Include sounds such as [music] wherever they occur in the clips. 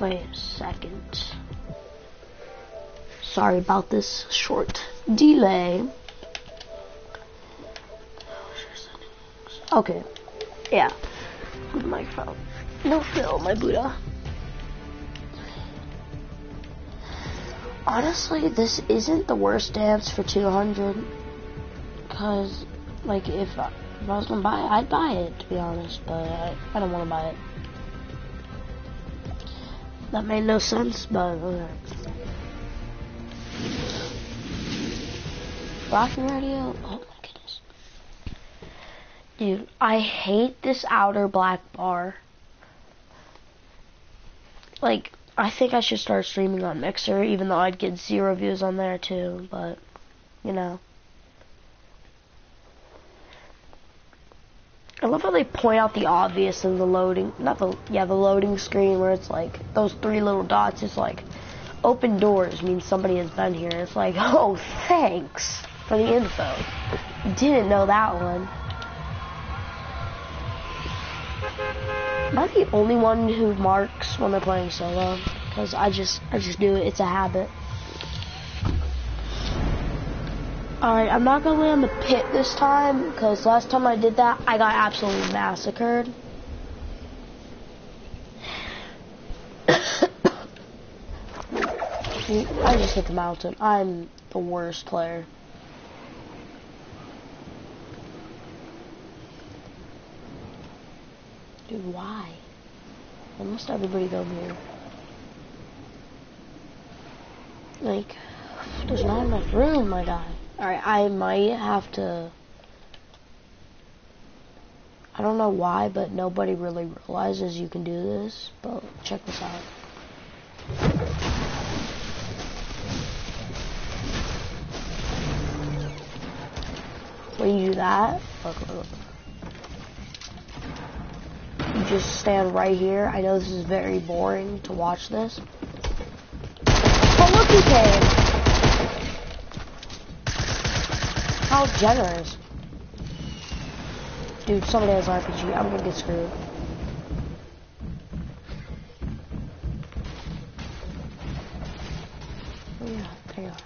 Wait a second. Sorry about this short delay. Okay. Yeah. Good microphone. No fill, my Buddha. Honestly, this isn't the worst dance for 200. Cause, like, if I, was gonna buy it, I'd buy it, to be honest. But I, I don't want to buy it. That made no sense, but uh, okay. Rocking radio? Oh my goodness. Dude, I hate this outer black bar. Like, I think I should start streaming on Mixer, even though I'd get zero views on there too, but, you know. I love how they point out the obvious in the loading, not the, yeah, the loading screen where it's like, those three little dots, it's like, open doors means somebody has been here. It's like, [laughs] oh, thanks for the info. Didn't know that one. Am I the only one who marks when they're playing solo? Because I just, I just do it. It's a habit. Alright, I'm not gonna land the pit this time, because last time I did that, I got absolutely massacred. [coughs] I just hit the mountain. I'm the worst player. Dude, why? Must everybody go here? Like, there's not enough room, my guy. Alright, I might have to... I don't know why, but nobody really realizes you can do this. But check this out. When you do that, look, look, look. You just stand right here. I know this is very boring to watch this. But look who came! How generous. Dude, somebody has RPG. I'm gonna get screwed. Oh yeah, there you are.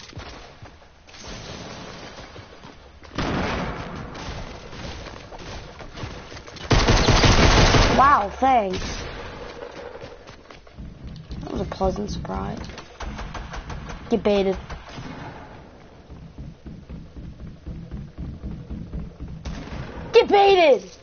Wow, thanks. That was a pleasant surprise. Get baited. Get!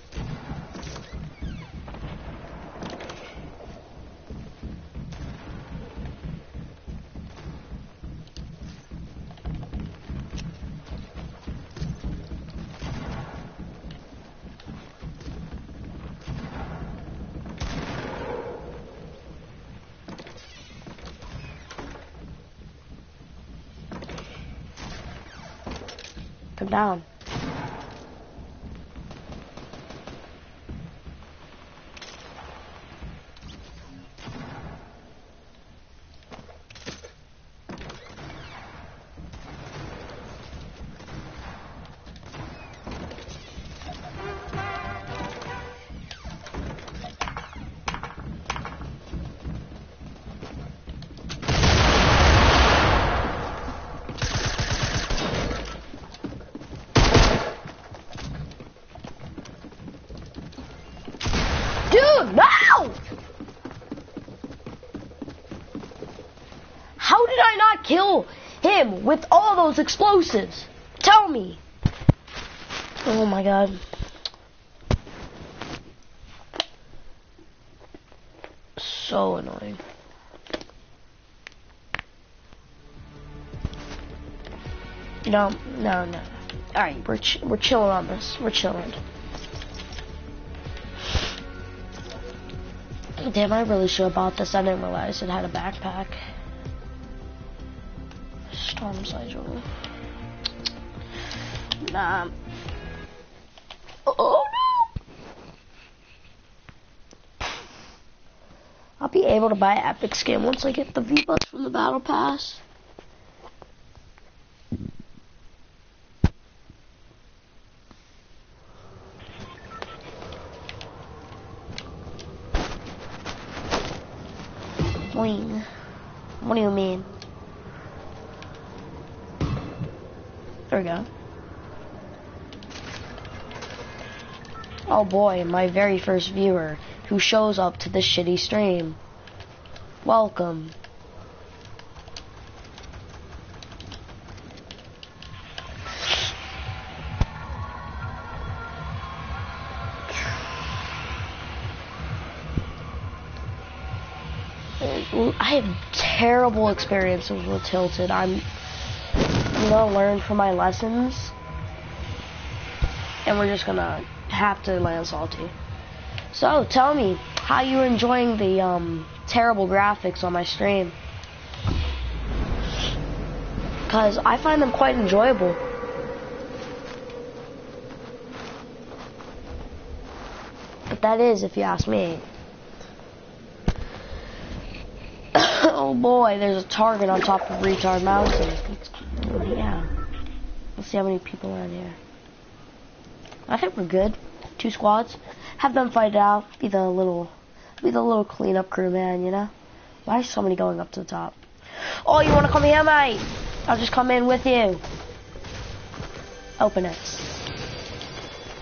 Come down. Those explosives? Tell me. Oh my god. So annoying. No, no, no. All right, we're ch we're chilling on this. We're chilling. Damn, I really should have bought this. I didn't realize it had a backpack. Sigil. Nah. Oh no! I'll be able to buy Epic Skin once I get the V-Bucks from the Battle Pass. What do you mean? There we go. Oh boy, my very first viewer who shows up to this shitty stream. Welcome. I have terrible experiences with Tilted. I'm, you know, learn from my lessons. And we're just gonna have to land salty. So, tell me, how you enjoying the, um, terrible graphics on my stream? Because I find them quite enjoyable. But that is, if you ask me. [coughs] oh boy, there's a target on top of Retard Mountain. Yeah. See how many people are in here. I think we're good. Two squads. Have them fight it out. Be the little, be the little cleanup crew, man. You know. Why is somebody going up to the top? Oh, you want to come here, mate? I'll just come in with you. Open it.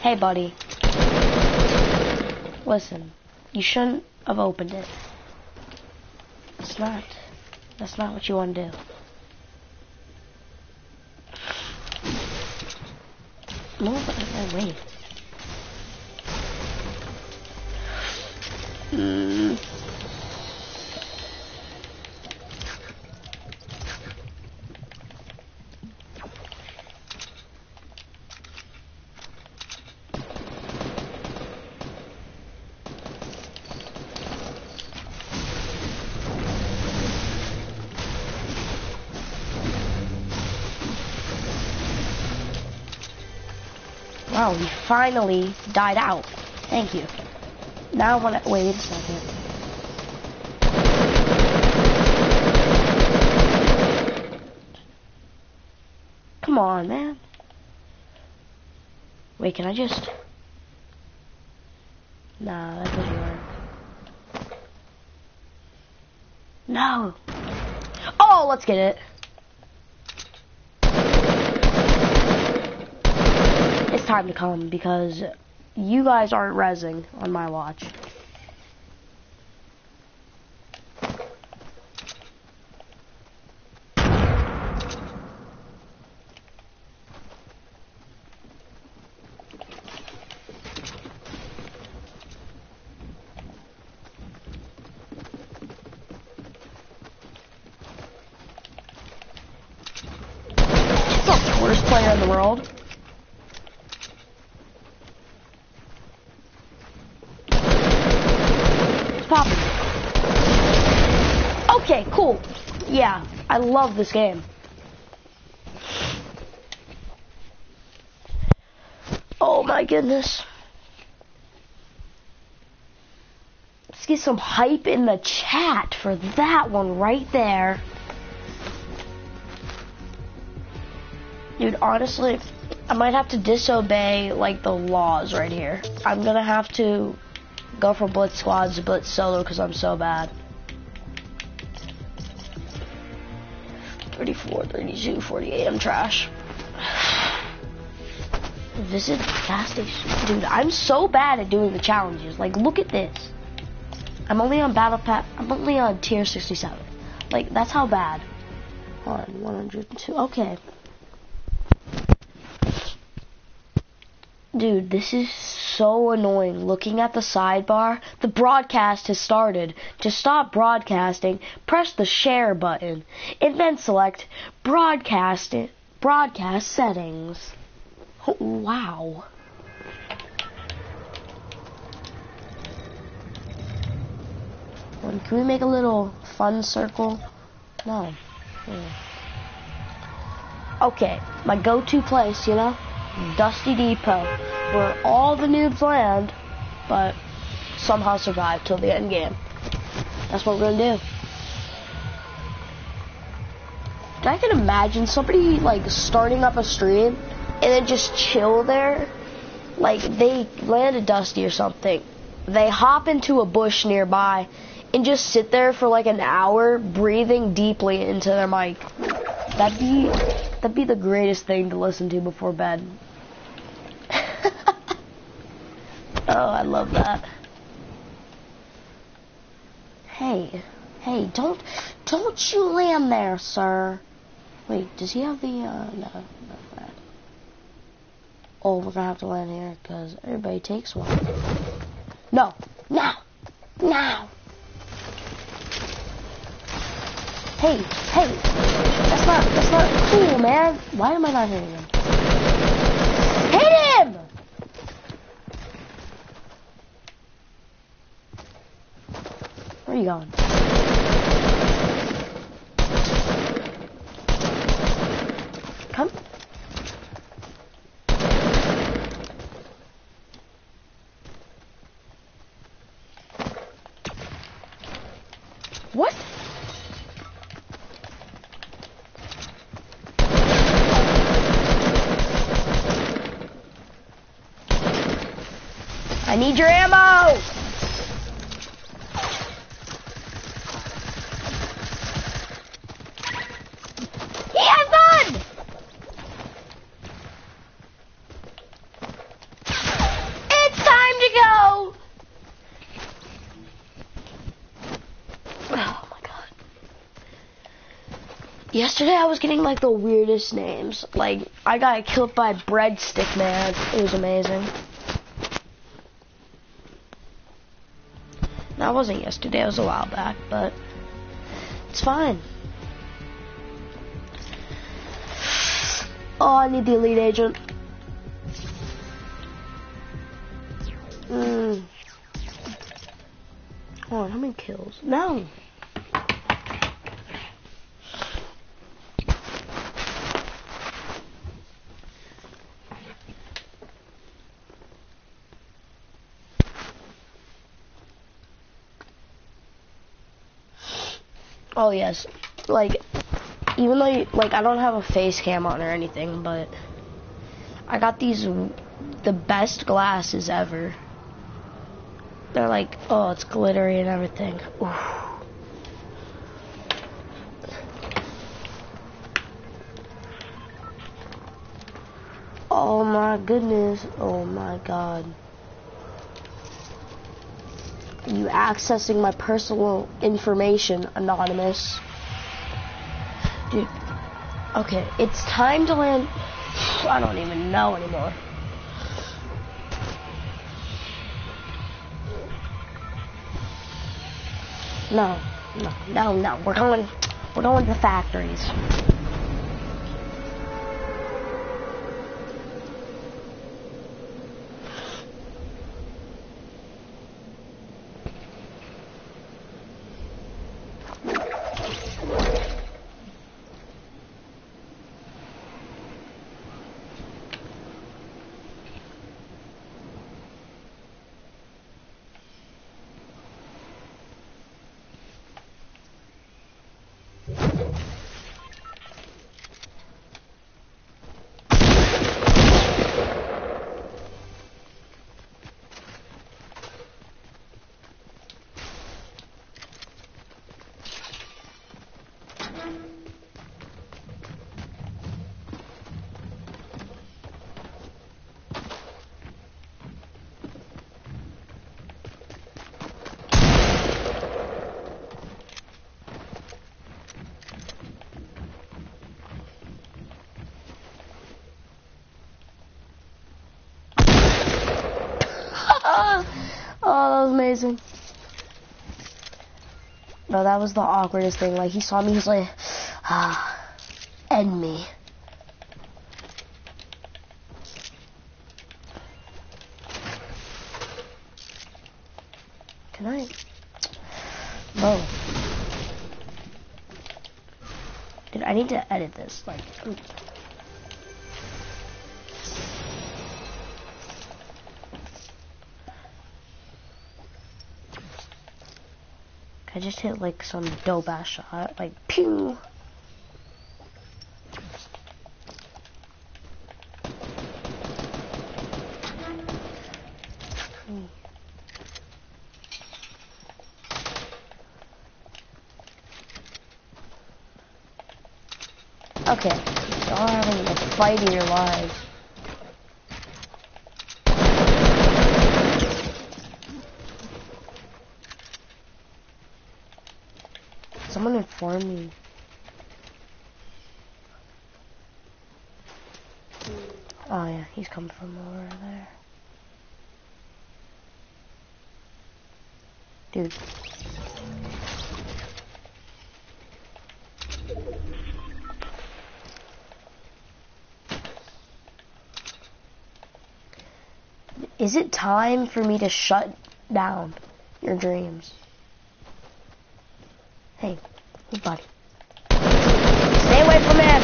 Hey, buddy. Listen, you shouldn't have opened it. It's not. That's not what you want to do. Move out of my way. Hmm. Finally died out. Thank you. Now I want to wait a second. Come on, man. Wait, can I just... Nah, that doesn't work. No. Oh, let's get it. Time to come because you guys aren't resing on my watch. Worst player in the world. popping. Okay, cool. Yeah, I love this game. Oh my goodness. Let's get some hype in the chat for that one right there. Dude, honestly, I might have to disobey, like, the laws right here. I'm gonna have to go from blitz squads to blitz solo because I'm so bad. 34, 32, 48, I'm trash. Visit gas station. Dude, I'm so bad at doing the challenges. Like, look at this. I'm only on battle pack. I'm only on tier 67. Like, that's how bad. On 102. Okay. Dude, this is so annoying. Looking at the sidebar, the broadcast has started. To stop broadcasting, press the share button and then select broadcast broadcast settings. Oh, wow. Can we make a little fun circle? No. Yeah. Okay, my go-to place, you know? Dusty Depot, where all the noobs land, but somehow survive till the end game. That's what we're gonna do. I can imagine somebody like starting up a stream and then just chill there. Like they landed Dusty or something. they hop into a bush nearby and just sit there for like an hour breathing deeply into their mic. That'd be that'd be the greatest thing to listen to before bed. [laughs] oh, I love that. Hey, hey, don't don't you land there, sir. Wait, does he have the uh no, not that. Oh, we're gonna have to land here because everybody takes one. No, now, now. Hey, hey, that's not, that's not cool, man. Why am I not hitting him? Hit him! Where are you going? Come. What? I need your ammo! He has! It's time to go! Oh my god. Yesterday I was getting like the weirdest names. Like, I got killed by Breadstick Man. It was amazing. That wasn't yesterday, it was a while back, but it's fine. Oh, I need the elite agent. Mm. Hold on, how many kills? No. Oh yes, like even though like I don't have a face cam on or anything, but I got these the best glasses ever. They're like, oh, it's glittery and everything. Ooh. Oh my goodness. Oh my god. You accessing my personal information, Anonymous. Dude. Okay, it's time to land. [sighs] I don't even know anymore. No, no, no, no. We're going. We're going to the factories. oh, that was amazing. That was the awkwardest thing. Like, he saw me, he's like, ah, end me. Can I? No. Dude, I need to edit this. Like, I just hit like some dope ass shot, like pew. Okay, y'all having a fight in your lives. Someone inform me. Oh yeah, he's coming from over there. Dude. Is it time for me to shut down your dreams? Buddy. Stay away from him!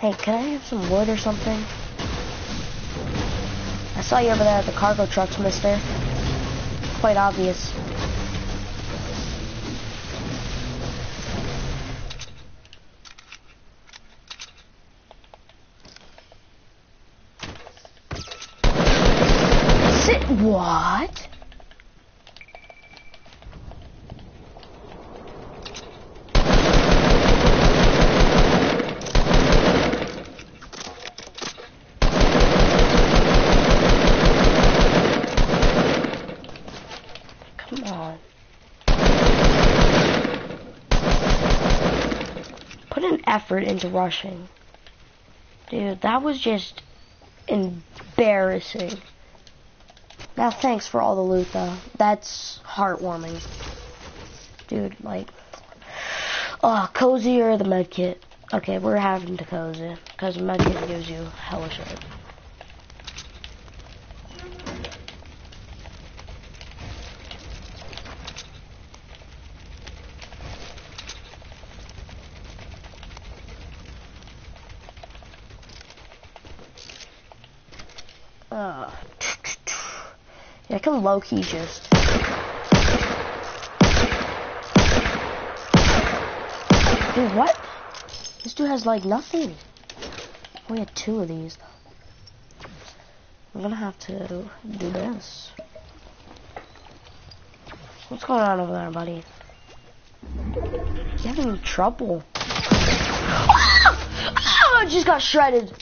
Hey, can I have some wood or something? I saw you over there at the cargo trucks, mister. Quite obvious. Sit- what? Come on. Put an effort into rushing. Dude, that was just embarrassing. Now thanks for all the loot though. That's heartwarming. Dude, like Oh, cozy or the med kit? Okay, we're having to cozy. Because med kit gives you hella shit. Uh, yeah, I can low key just. Dude, what? This dude has like nothing. We had two of these. I'm gonna have to do this. What's going on over there, buddy? You having trouble? Ah! Ah! I just got shredded.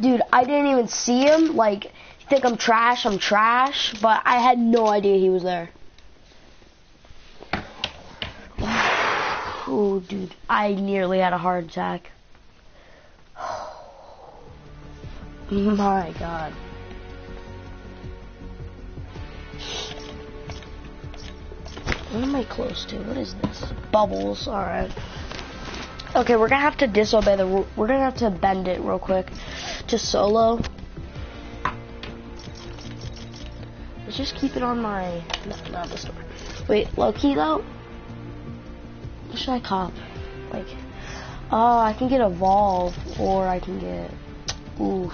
Dude, I didn't even see him. Like, think I'm trash? I'm trash. But I had no idea he was there. Oh, dude, I nearly had a heart attack. [sighs] My God. What am I close to? What is this? Bubbles. All right. Okay, we're gonna have to disobey the rule. We're gonna have to bend it real quick to solo. Just keep it on my. No, not the store. Wait, low key though. What should I cop? Like, oh, I can get evolve, or I can get. Ooh.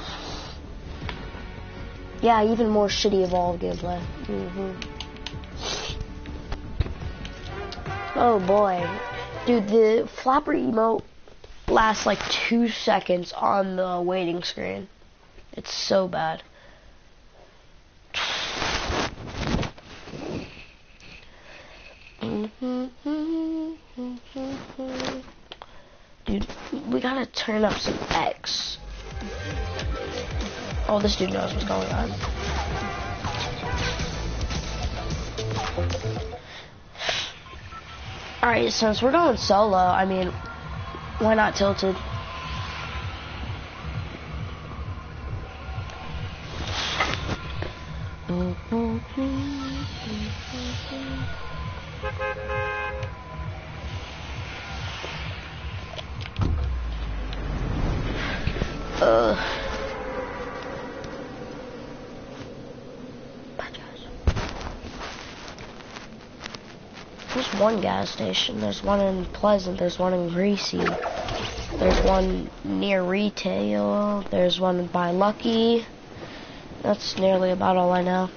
Yeah, even more shitty evolve gameplay. hmm Oh boy. Dude, the flapper emote lasts like two seconds on the waiting screen. It's so bad. Dude, we gotta turn up some X. Oh, this dude knows what's going on. Alright, since we're going solo, I mean, why not tilted? [laughs] Ugh. There's one gas station. There's one in Pleasant. There's one in Greasy. There's one near retail. There's one by Lucky. That's nearly about all I know.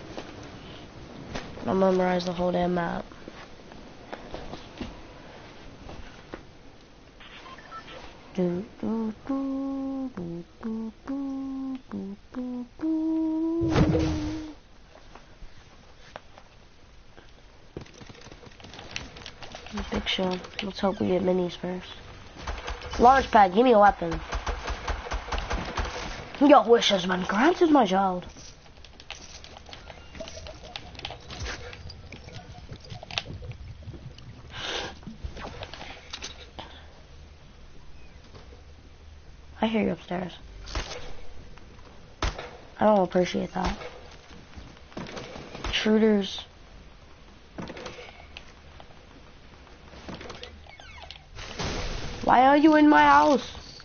I'll memorize the whole damn map. Big show. Let's hope we get minis first. Launch pad, give me a weapon. Your wish has been granted, my child. I hear you upstairs. I don't appreciate that. Intruders. Why are you in my house?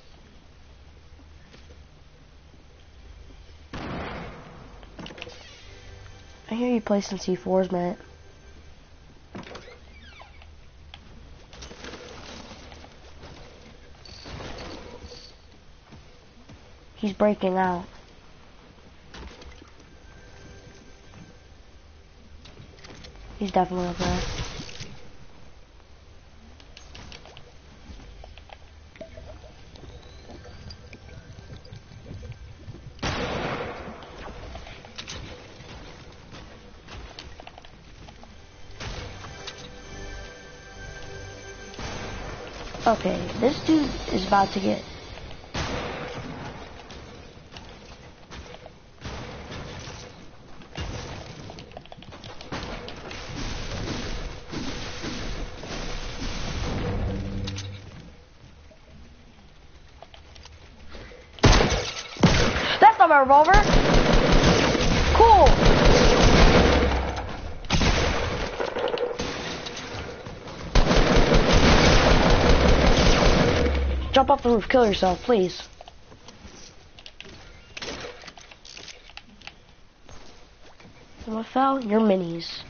I hear you placing C4s, Matt. He's breaking out. He's definitely up there. Okay, this dude is about to get That's not my revolver. Cool. Jump off the roof, kill yourself, please. What fell? Your minis.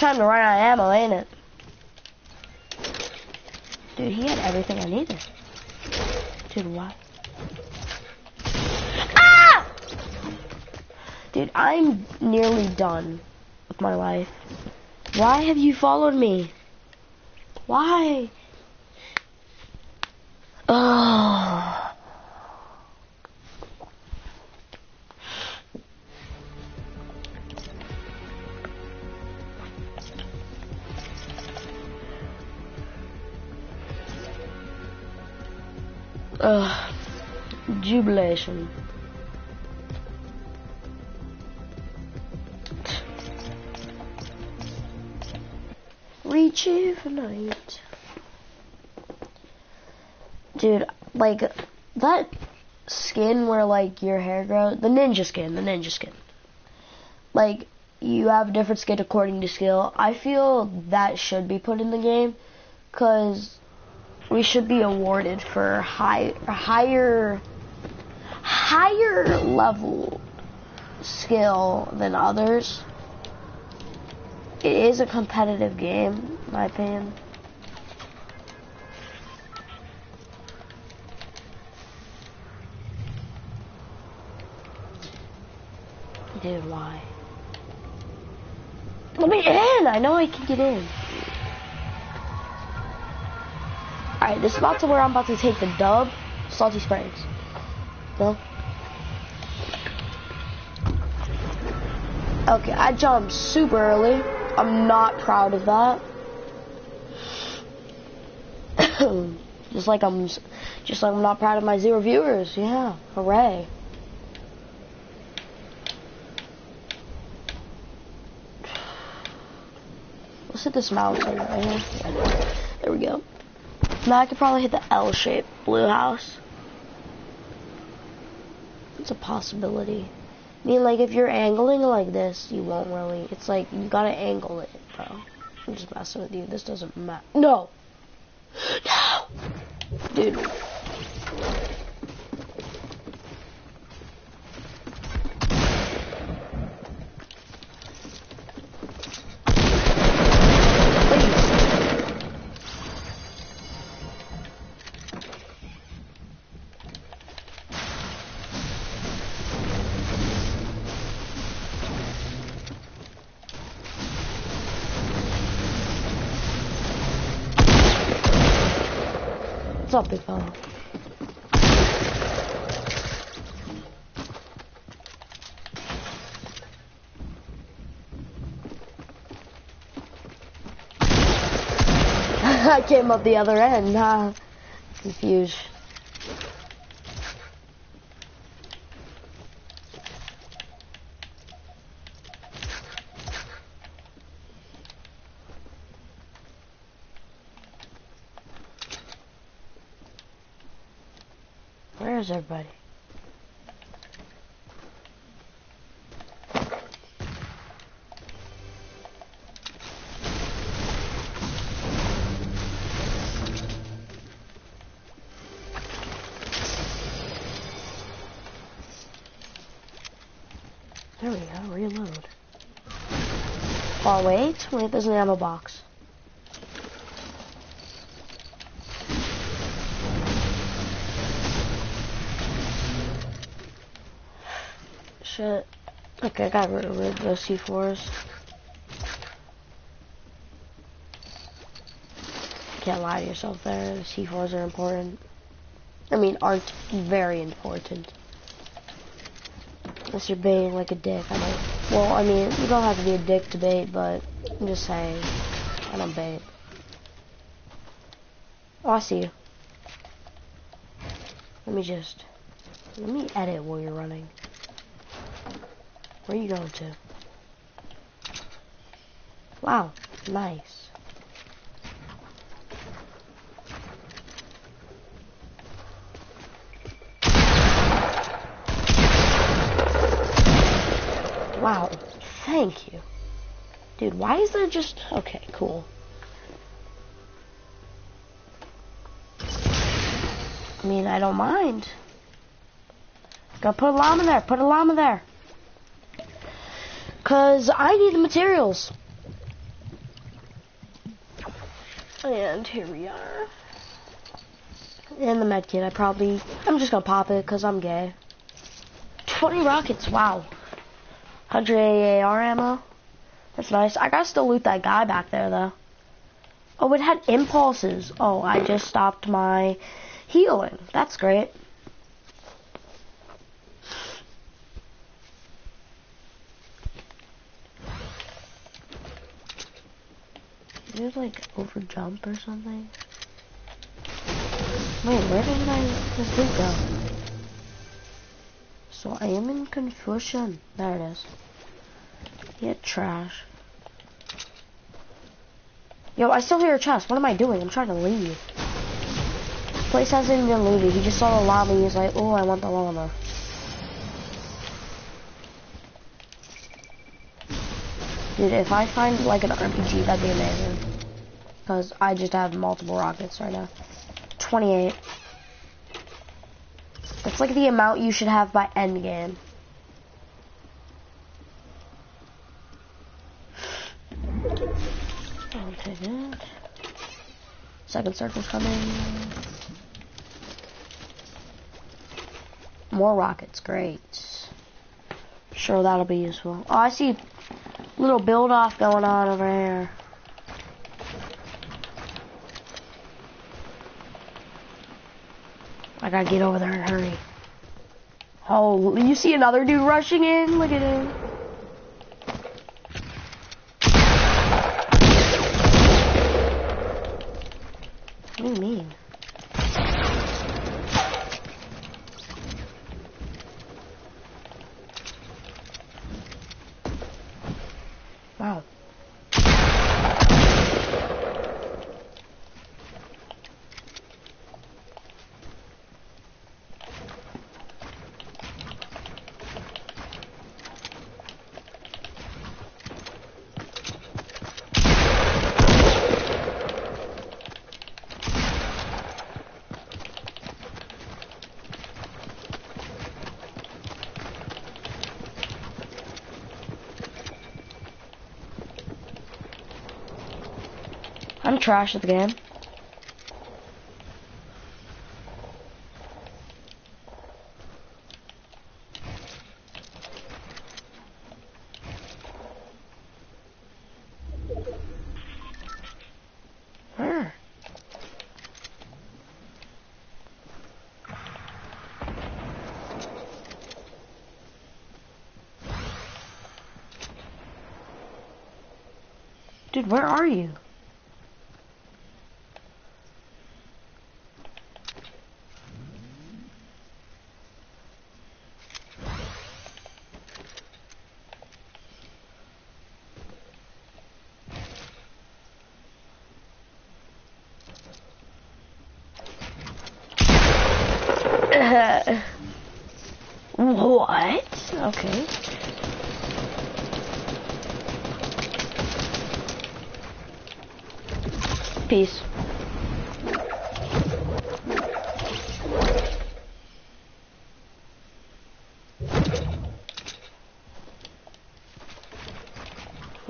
Time to run out of ammo, ain't it? Dude, he had everything I needed. Dude, what? Ah! Dude, I'm nearly done with my life. Why have you followed me? Why? Jubilation. Rejuvenate. Dude, like, that skin where, like, your hair grows, the ninja skin, the ninja skin. Like, you have a different skin according to skill. I feel that should be put in the game, because we should be awarded for high, higher, higher level skill than others. It is a competitive game, my opinion. Dude, why? Let me in! I know I can get in. Alright, this is about to where I'm about to take the dub. Salty Springs. No? Okay, I jumped super early. I'm not proud of that. [coughs] just like I'm, just like I'm not proud of my zero viewers. Yeah, hooray. Let's hit this mountain right here. There we go. Now I could probably hit the L-shaped blue house. It's a possibility. I mean, like, if you're angling like this, you won't really. It's like, you gotta angle it, bro. I'm just messing with you. This doesn't matter. No! No! Dude. What's up, big fella? I came up the other end, huh? Everybody? There we go, reload. Oh wait, wait, there's an ammo box. Shit. Okay, I got rid of those C4s. Can't lie to yourself there, the C4s are important. I mean, aren't very important. Unless you're baiting like a dick. I don't. Well, I mean, you don't have to be a dick to bait, but I'm just saying. I don't bait. Oh, I see you. Let me just. Let me edit while you're running. Where are you going to? Wow, nice. Wow, thank you. Dude, why is there just... Okay, cool. I mean, I don't mind. Go put a llama there, put a llama there. Cause I need the materials. And here we are. And the med kit, I probably, I'm just gonna pop it because I'm gay. 20 rockets, wow. 100 AAR ammo. That's nice. I gotta still loot that guy back there though. Oh, it had impulses. Oh, I just stopped my healing. That's great. Did like over jump or something? Wait, where did my this go? So I am in confusion. There it is. Yeah, trash. Yo, I still hear a chest. What am I doing? I'm trying to leave. Place hasn't even looted. He just saw the llama. He's like, oh, I want the llama. Dude, if I find like an RPG, that'd be amazing. Because I just have multiple rockets right now. 28. That's like the amount you should have by end game. I'll take it. Second circle's coming. More rockets, great. Sure, that'll be useful. Oh, I see little build off going on over here. I gotta get over there and hurry. Oh, you see another dude rushing in? Look at him. I'm trash at the game. Where? Dude, where are you?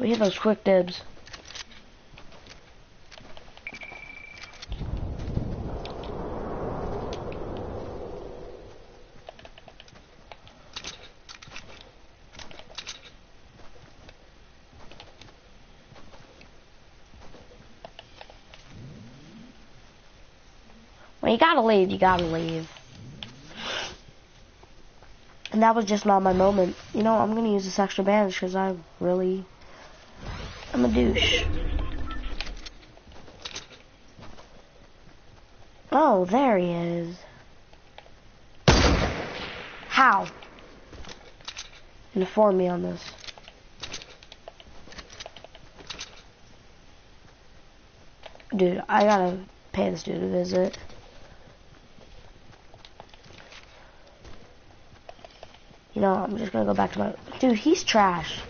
We have those quick dibs. When you gotta leave, you gotta leave. And that was just not my moment. You know, I'm gonna use this extra bandage because I really, I'm a douche. Oh, there he is. How? Inform me on this. Dude, I gotta pay this dude a visit. You know, I'm just gonna go back to my... Dude, he's trash.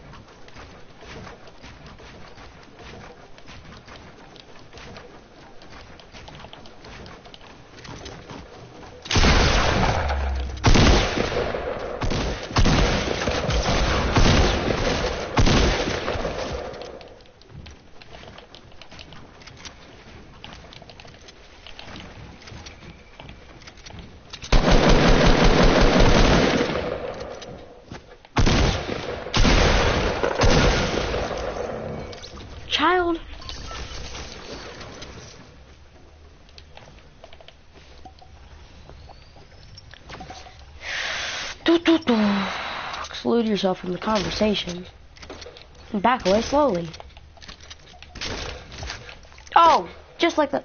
Child. Do, do, do. Exclude yourself from the conversation. And back away slowly. Oh, just like that.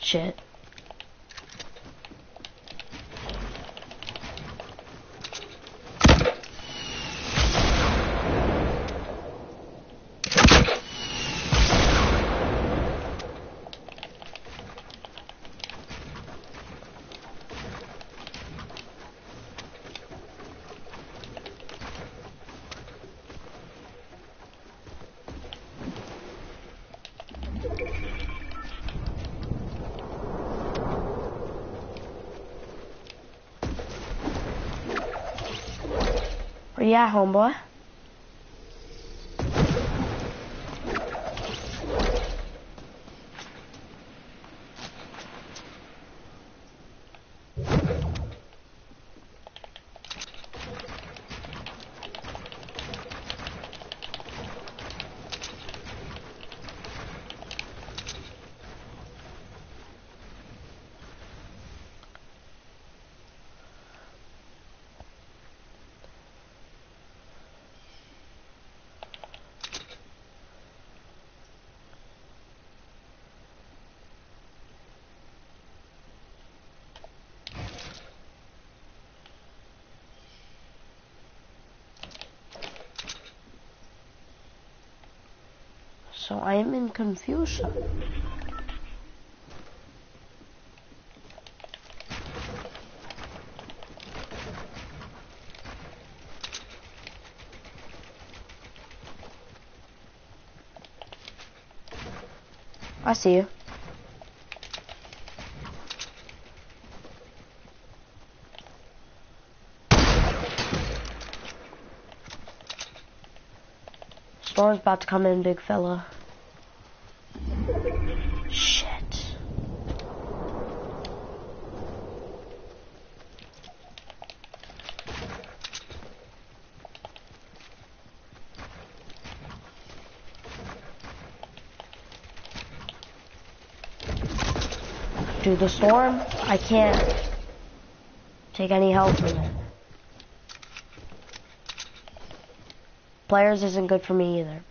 Shit. You homeboy? So I am in confusion. I see you. Storm's about to come in, big fella. Shit. you, the storm, I can't take any help from it. Players isn't good for me either,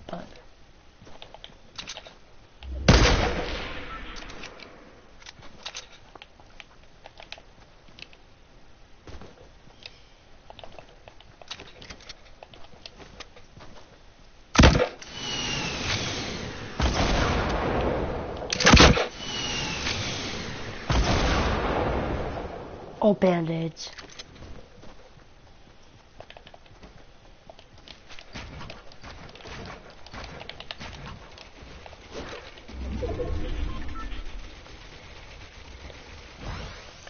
Oh, band-aids.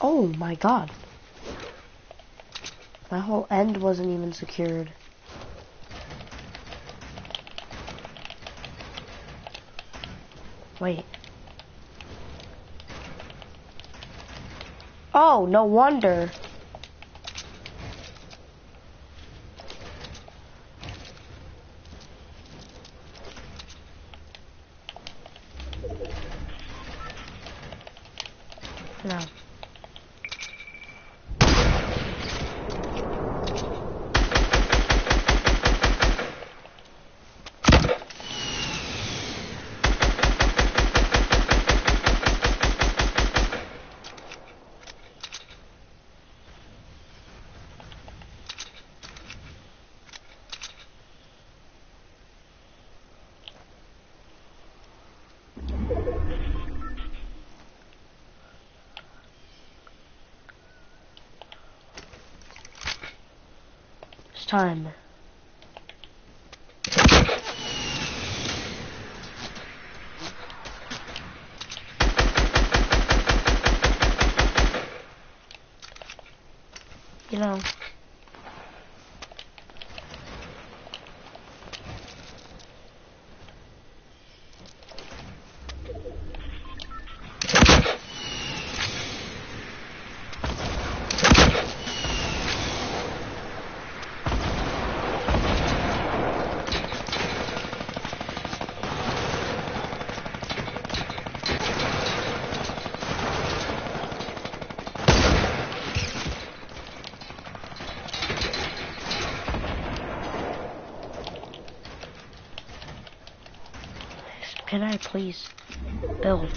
Oh my god. My whole end wasn't even secured. Wait. Oh, no wonder. No. Time. You know. Can I please build?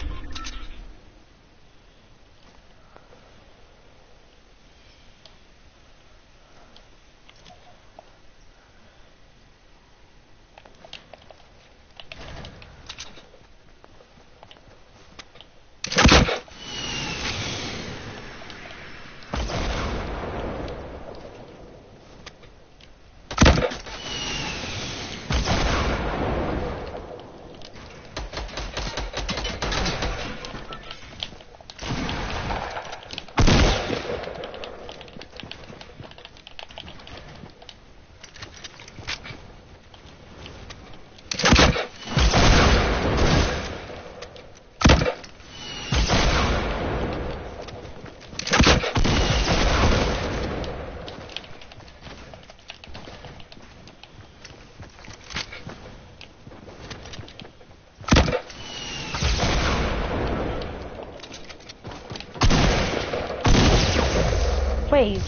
Wait,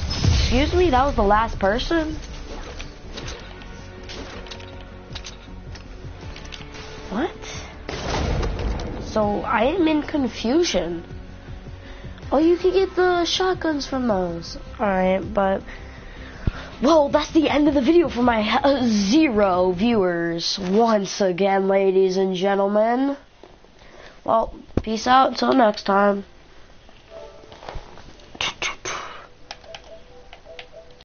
excuse me? That was the last person? What? So I am in confusion. Oh, you can get the shotguns from those. Alright, but... Well, that's the end of the video for my uh, zero viewers. Once again, ladies and gentlemen. Well, peace out until next time.